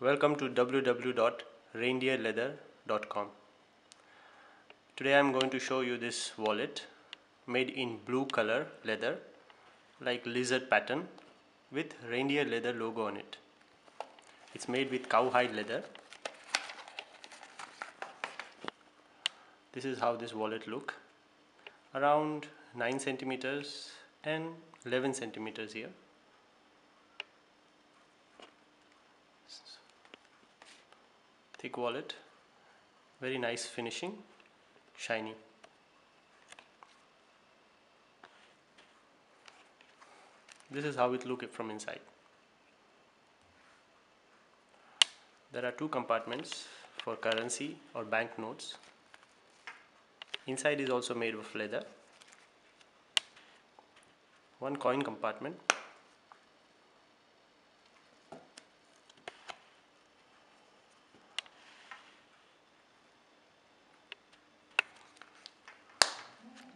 Welcome to www.reindeerleather.com. Today I am going to show you this wallet made in blue color leather like lizard pattern with reindeer leather logo on it. It's made with cowhide leather. This is how this wallet look around 9 centimeters and 11 centimeters here thick wallet. Very nice finishing. Shiny. This is how it look from inside. There are two compartments for currency or bank notes. Inside is also made of leather. One coin compartment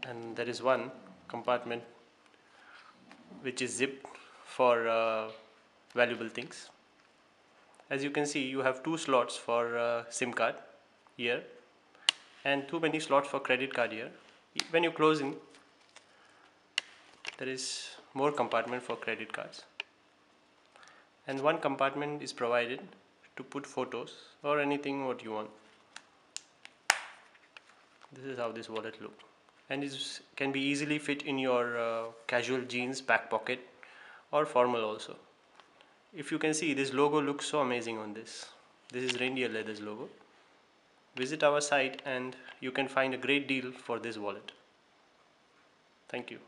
and there is one compartment which is zipped for uh, valuable things. As you can see you have two slots for uh, SIM card here and too many slots for credit card here. When you closing there is more compartment for credit cards. And one compartment is provided to put photos or anything what you want. This is how this wallet look and it can be easily fit in your uh, casual jeans back pocket or formal also. If you can see this logo looks so amazing on this. This is reindeer leathers logo. Visit our site and you can find a great deal for this wallet. Thank you